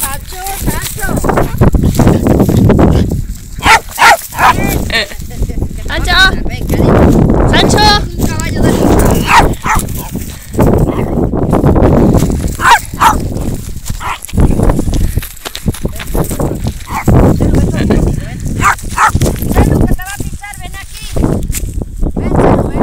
把桌还给。